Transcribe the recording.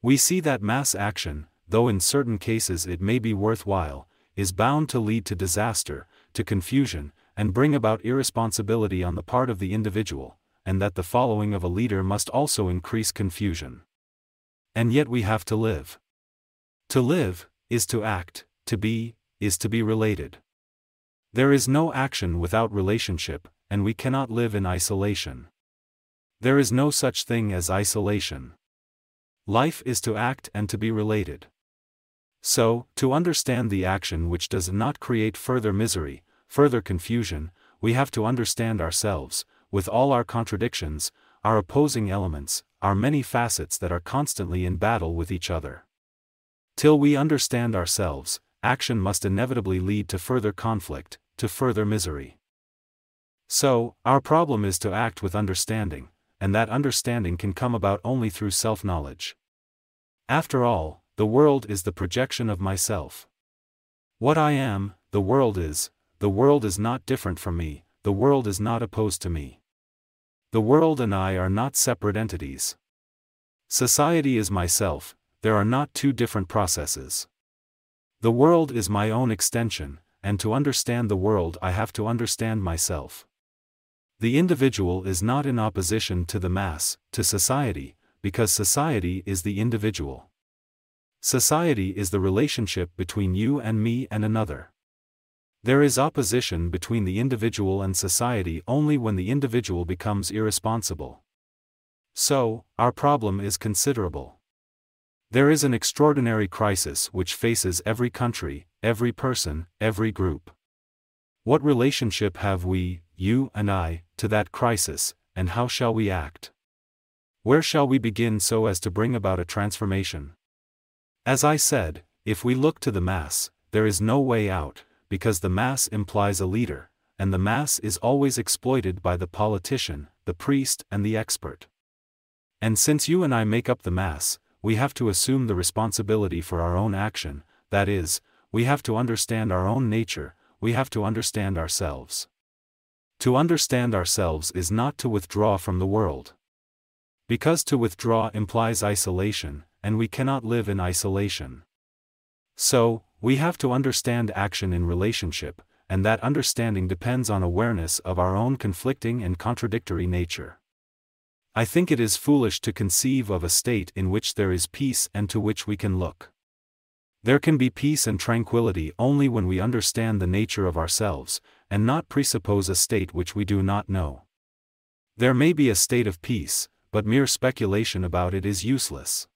We see that mass action, though in certain cases it may be worthwhile, is bound to lead to disaster, to confusion, and bring about irresponsibility on the part of the individual, and that the following of a leader must also increase confusion. And yet we have to live. To live, is to act, to be, is to be related. There is no action without relationship, and we cannot live in isolation. There is no such thing as isolation. Life is to act and to be related. So, to understand the action which does not create further misery, further confusion, we have to understand ourselves, with all our contradictions, our opposing elements, our many facets that are constantly in battle with each other. Till we understand ourselves, action must inevitably lead to further conflict, to further misery. So, our problem is to act with understanding, and that understanding can come about only through self knowledge. After all, the world is the projection of myself. What I am, the world is, the world is not different from me, the world is not opposed to me. The world and I are not separate entities. Society is myself, there are not two different processes. The world is my own extension, and to understand the world I have to understand myself. The individual is not in opposition to the mass, to society, because society is the individual. Society is the relationship between you and me and another. There is opposition between the individual and society only when the individual becomes irresponsible. So, our problem is considerable. There is an extraordinary crisis which faces every country, every person, every group. What relationship have we, you and I, to that crisis, and how shall we act? Where shall we begin so as to bring about a transformation? As I said, if we look to the mass, there is no way out, because the mass implies a leader, and the mass is always exploited by the politician, the priest, and the expert. And since you and I make up the mass, we have to assume the responsibility for our own action, that is, we have to understand our own nature, we have to understand ourselves. To understand ourselves is not to withdraw from the world. Because to withdraw implies isolation, and we cannot live in isolation. So, we have to understand action in relationship, and that understanding depends on awareness of our own conflicting and contradictory nature. I think it is foolish to conceive of a state in which there is peace and to which we can look. There can be peace and tranquility only when we understand the nature of ourselves, and not presuppose a state which we do not know. There may be a state of peace, but mere speculation about it is useless.